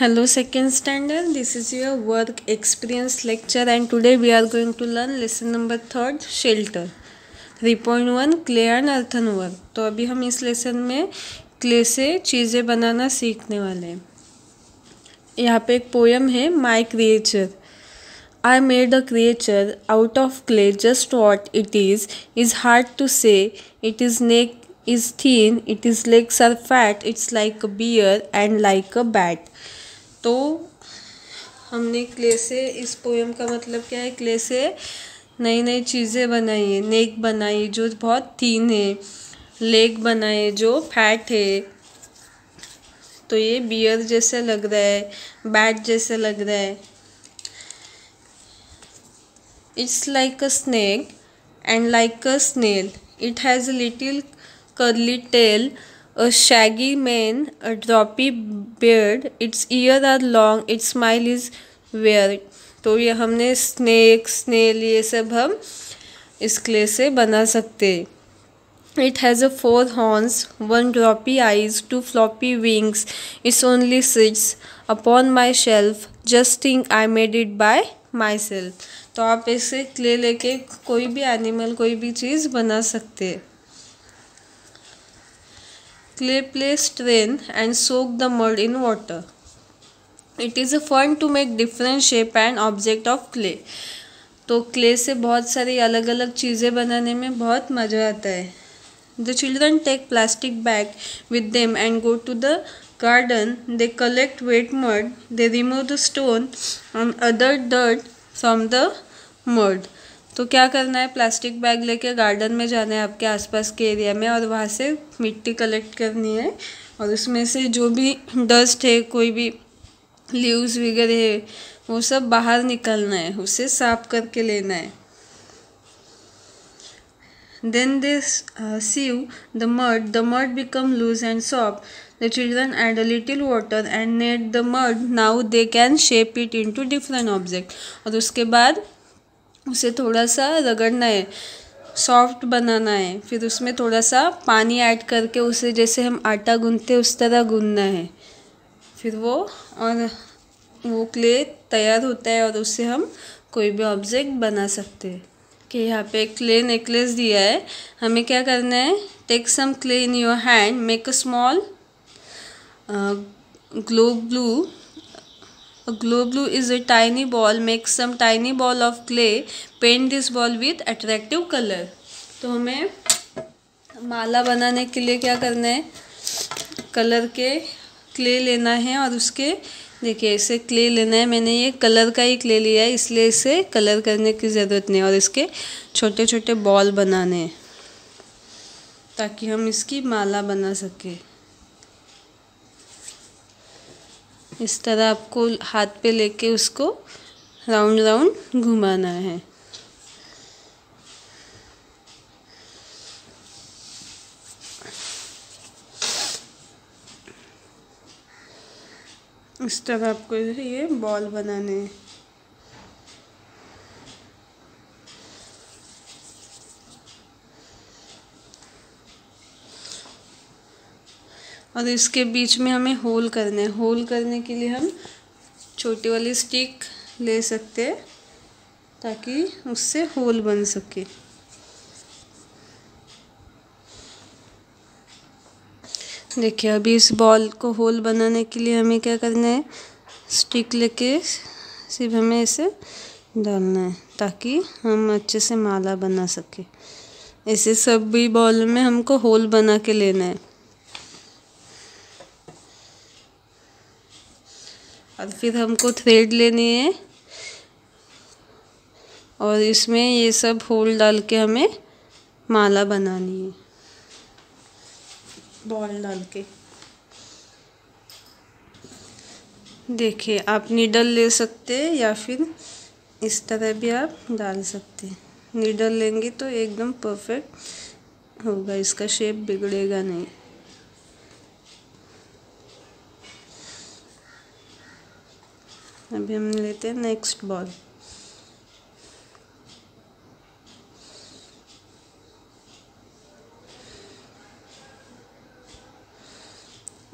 Hello second standard this is your work experience lecture and today we are going to learn lesson number third shelter three point one clay and earthen work तो अभी हम इस lesson में clay से चीज़ें बनाना सीखने वाले हैं। यहाँ पे एक पोयम है my creature I made a creature out of clay just what it is is hard to say it is neck is thin it is legs are fat it's like a bear and like a bat तो हमने clay से इस poem का मतलब क्या है? Clay से नई नई चीज़ें बनाई है। नेक बनाई जो बहुत थीन है। लेग बनाए जो फैट है। तो ये बियर जैसे लग रहा है बैट जैसे लग रहा है। It's like a snake and like a snail it has little curly tail, a shaggy mane, a droppy beard, its ears are long, its smile is weird. तो ये हमने स्नेक स्नेल ये सब हम इस क्ले से बना सकते it has a four horns one droopy eyes two floppy wings it's only sits upon my shelf just think I made it by myself तो आप इसे क्ले लेके कोई भी एनिमल कोई भी चीज़ बना सकते हैं। clay place drain and soak the mud in water. It is a fun to make different shape and object of clay. तो क्ले से बहुत सारी अलग अलग चीज़ें बनाने में बहुत मज़ा आता है। The children take plastic bag with them and go to the garden they collect wet mud they remove the stone and other dirt from the mud तो क्या करना है? प्लास्टिक बैग लेके गार्डन में जाना है आपके आसपास के एरिया में और वहाँ से मिट्टी कलेक्ट करनी है और उसमें से जो भी डस्ट है, कोई भी लीव्स वगैरह है, वो सब बाहर निकलना है, उसे साफ़ करके लेना है। Then this sieve the mud the mud become loose and soft the children add a little water and knead the mud now they can shape it into different object और उसके बाद उसे थोड़ा सा रगड़ना है सॉफ्ट बनाना है, फिर उसमें थोड़ा सा पानी ऐड करके उसे जैसे हम आटा गूंदते उस तरह गूंदना है। फिर वो, और वो क्ले तैयार होता है और उससे हम कोई भी ऑब्जेक्ट बना सकते हैं। कि यहाँ पे क्ले नेकलेस दिया है। हमें क्या करना है? Take some clay in your hand make a small globule A glow glue is a tiny ball. Make some tiny ball of clay. Paint this ball with attractive color. तो हमें माला बनाने के लिए क्या करना है कलर के क्ले लेना है और उसके, देखिए, इसे क्ले लेना है मैंने ये कलर का ही क्ले लिया है, इसलिए इसे कलर करने की ज़रूरत नहीं और इसके छोटे छोटे बॉल बनाने हैं, ताकि हम इसकी माला बना सकें इस तरह आपको हाथ पे लेके उसको राउंड राउंड घुमाना है। इस तरह आपको ये बॉल बनाने हैं और इसके बीच में हमें होल करना है। होल करने के लिए हम छोटी वाली स्टिक ले सकते हैं ताकि उससे होल बन सके। देखिए, अभी इस बॉल को होल बनाने के लिए हमें क्या करना है? स्टिक लेके सिर्फ़ हमें इसे डालना है ताकि हम अच्छे से माला बना सके। ऐसे सभी बॉल में हमको होल बना के लेना है। और फिर हमको थ्रेड लेनी है। और इसमें ये सब होल डाल के हमें माला बनानी है। बॉल डाल के। देखिए, आप नीडल ले सकते हैं या फिर इस तरह भी आप डाल सकते हैं। नीडल लेंगे तो एकदम परफेक्ट होगा, इसका शेप बिगड़ेगा नहीं। अभी हम लेते हैं नेक्स्ट बॉल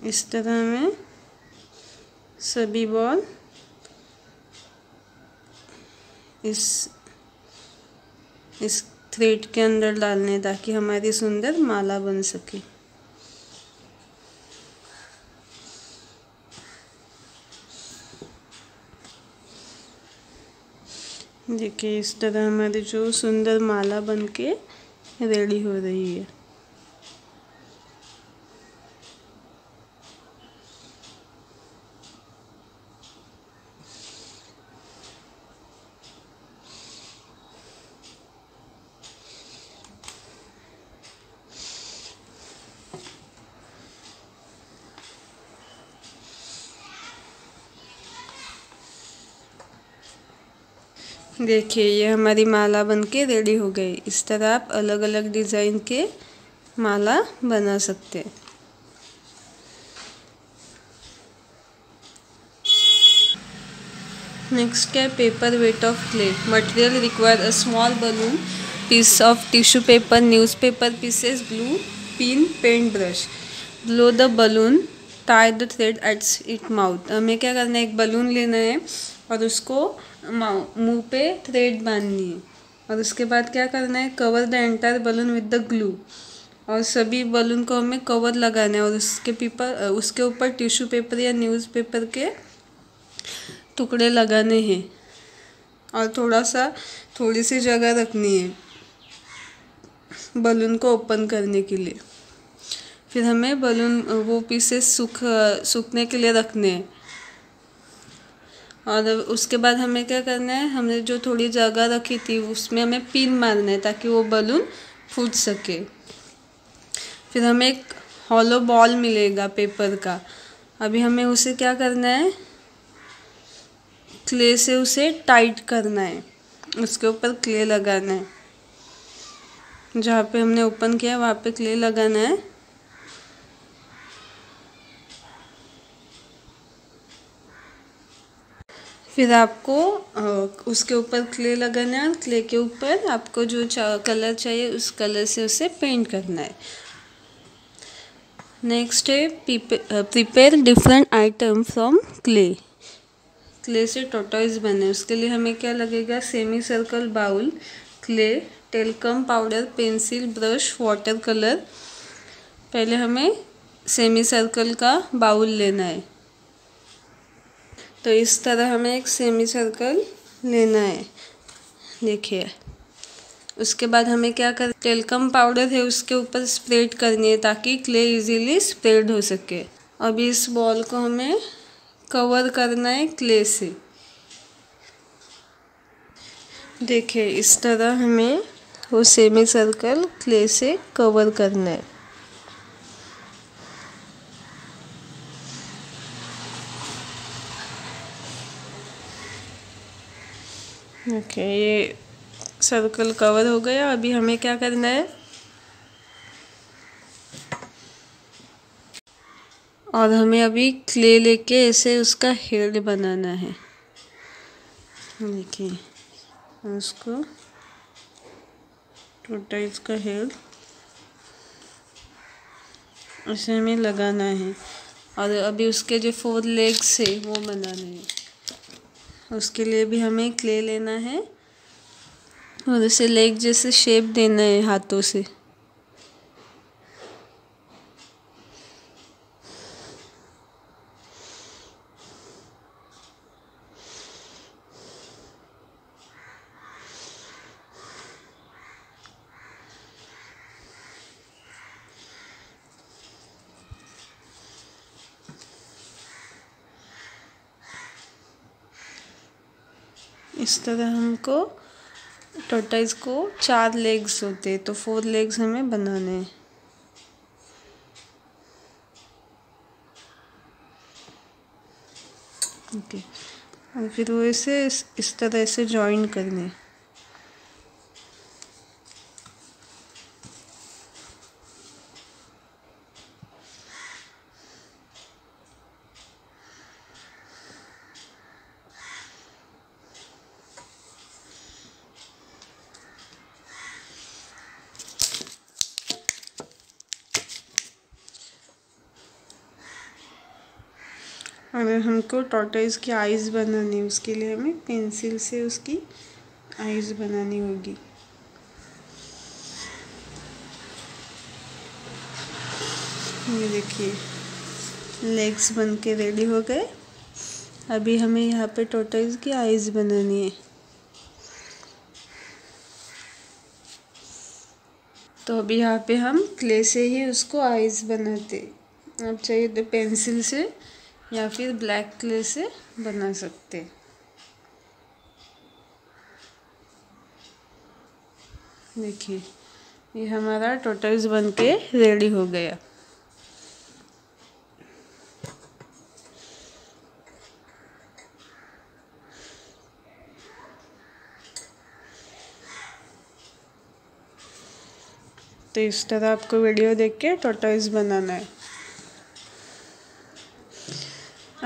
इस तरह में सभी बॉल इस इस थ्रेड के अंदर डालने ताकि हमारी सुंदर माला बन सके। देखिए इस तरह हमारी जो सुंदर माला बनके रेडी हो रही है। देखिए, ये हमारी माला बन के रेडी हो गई। इस तरह आप अलग अलग डिज़ाइन के माला बना सकते हैं। नेक्स्ट है paperweight of clay material require a small balloon piece of tissue paper newspaper pieces glue pin paint brush blow the balloon tie the thread its it mouth हमें क्या करना है? एक बलून लेना है और उसको मुँह पे थ्रेड बांधनी है। और उसके बाद क्या करना है? Cover the entire balloon with the glue और सभी बलून को हमें कवर लगाना है और उसके पेपर उसके ऊपर टिश्यू पेपर या न्यूज़ पेपर के टुकड़े लगाने हैं। और थोड़ा सा, थोड़ी सी जगह रखनी है बलून को ओपन करने के लिए। फिर हमें बलून वो पीसेस सूख, सूखने के लिए रखने हैं। और उसके बाद हमें क्या करना है, हमने जो थोड़ी जगह रखी थी, उसमें हमें पिन मारना है ताकि वो बलून फूट सके। फिर हमें एक हॉलो बॉल मिलेगा पेपर का। अभी हमें उसे क्या करना है क्ले से उसे टाइट करना है। उसके ऊपर क्ले लगाना है। जहाँ पे हमने ओपन किया है वहाँ पे क्ले लगाना है। फिर आपको उसके ऊपर क्ले लगाना है, क्ले के ऊपर आपको जो कलर चाहिए, उस कलर से उसे पेंट करना है। नेक्स्ट है prepare different item from clay clay से टोटॉइज बने, उसके लिए हमें क्या लगेगा? Semi circle bowl clay talcum powder pencil brush water colour पहले हमें सेमी सर्कल का बाउल लेना है। तो इस तरह हमें एक सेमी सर्कल लेना है। देखिए। उसके बाद हमें क्या कर टेलकम पाउडर है, उसके ऊपर स्प्रेड करनी है ताकि क्ले इजीली स्प्रेड हो सके। अभी इस बॉल को हमें कवर करना है क्ले से। देखिए, इस तरह हमें वो सेमी सर्कल क्ले से कवर करना है। ओके, ये सर्कल कवर हो गया, अभी हमें क्या करना है? और हमें अभी क्ले लेके ऐसे उसका हेड बनाना है। देखिए, उसको टोटा इसका हेड ऐसे हमें लगाना है। और अभी उसके जो फोर लेग्स है, वो बनाने हैं। उसके लिए भी हमें क्ले लेना है और उसे लेग जैसे शेप देना है हाथों से। इस तरह हमको टोटाइज को चार लेग्स होते हैं तो फोर लेग्स हमें बनाने हैं। ओके और फिर वो इसे इस, तरह से जॉइन करने अगर हमको टॉर्टोइज की आइज़ बनानी है, उसके लिए हमें पेंसिल से उसकी आइज़ बनानी होगी। ये देखिए लेग्स बन के रेडी हो गए। अभी हमें यहाँ पे टोटल्स की आइज़ बनानी है। तो अभी यहाँ पे हम क्ले से ही उसको आइज़ बनाते आप चाहिए तो पेंसिल से या फिर ब्लैक क्ले से बना सकते देखिए, ये हमारा टोटल्स बन के रेडी हो गया। तो इस तरह आपको वीडियो देख के टोटोइज बनाना है।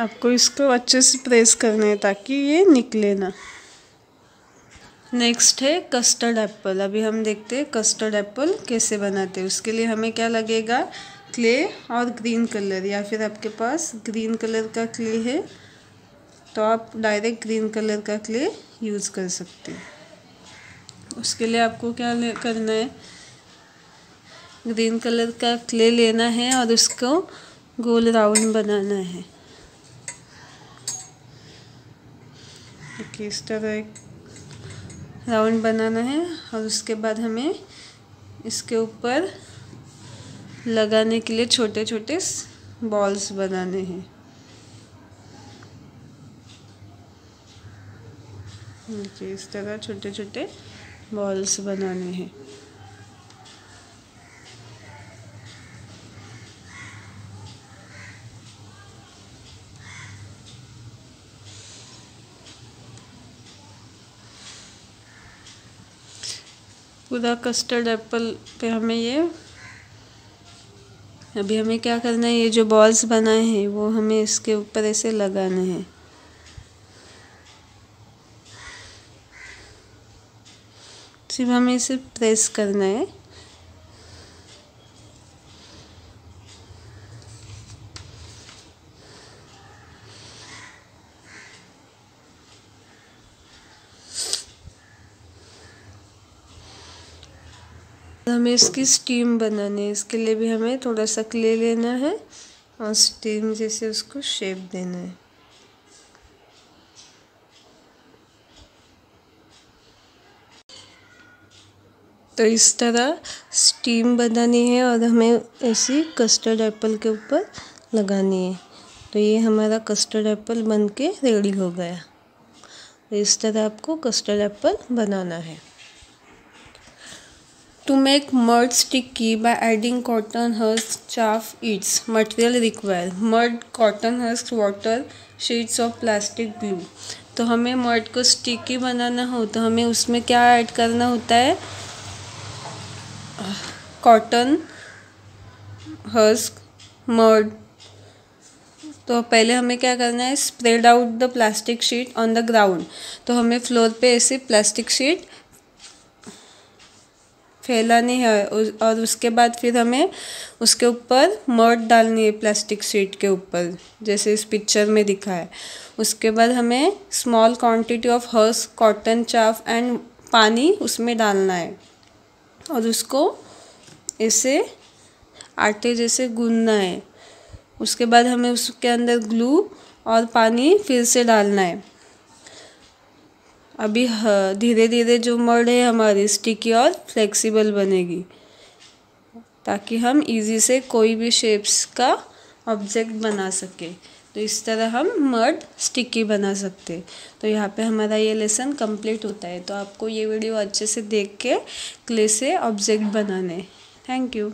आपको इसको अच्छे से प्रेस करना है ताकि ये निकले ना। नेक्स्ट है कस्टर्ड एप्पल अभी हम देखते हैं कस्टर्ड एप्पल कैसे बनाते हैं। उसके लिए हमें क्या लगेगा? क्ले और ग्रीन कलर या फिर आपके पास ग्रीन कलर का क्ले है तो आप डायरेक्ट ग्रीन कलर का क्ले यूज़ कर सकते हैं। उसके लिए आपको क्या करना है? ग्रीन कलर का क्ले लेना है और उसको गोल राउंड बनाना है। इस तरह एक राउंड बनाना है और उसके बाद हमें इसके ऊपर लगाने के लिए छोटे छोटे बॉल्स बनाने हैं। इस तरह छोटे छोटे बॉल्स बनाने हैं। पूरा कस्टर्ड एप्पल पे हमें ये, अभी हमें क्या करना है, ये जो बॉल्स बनाए हैं, वो हमें इसके ऊपर ऐसे लगाना है। सिर्फ़ हमें इसे प्रेस करना है। हमें इसकी स्टीम बनानी है। इसके लिए भी हमें थोड़ा सा क्ले लेना है और स्टीम जैसे उसको शेप देना है। तो इस तरह स्टीम बनानी है और हमें ऐसी कस्टर्ड एप्पल के ऊपर लगानी है। तो ये हमारा कस्टर्ड एप्पल बन के रेडी हो गया। तो इस तरह आपको कस्टर्ड एप्पल बनाना है। To make mud sticky by adding cotton husk, chaff, its material required mud, cotton husk, water, sheets of plastic glue. तो हमें मड को स्टिकी बनाना हो तो हमें उसमें क्या ऐड करना होता है कॉटन हस्क मड तो पहले हमें क्या करना है spread out the plastic sheet on the ground तो हमें फ्लोर पे ऐसे प्लास्टिक शीट फैलानी है और उसके बाद फिर हमें उसके ऊपर मर्ड डालनी है प्लास्टिक शीट के ऊपर, जैसे इस पिक्चर में दिखा है। उसके बाद हमें स्मॉल क्वांटिटी ऑफ़ हर्स कॉटन चाफ एंड पानी उसमें डालना है। और उसको ऐसे आटे जैसे गूंदना है। उसके बाद हमें उसके अंदर ग्लू और पानी फिर से डालना है। अभी धीरे धीरे जो मर्ड है हमारी स्टिकी और फ्लेक्सिबल बनेगी। ताकि हम इजी से कोई भी शेप्स का ऑब्जेक्ट बना सके। तो इस तरह हम मर्ड स्टिकी बना सकते तो यहाँ पे हमारा ये लेसन कंप्लीट होता है। तो आपको ये वीडियो अच्छे से देख के क्ले से ऑब्जेक्ट बनाने थैंक यू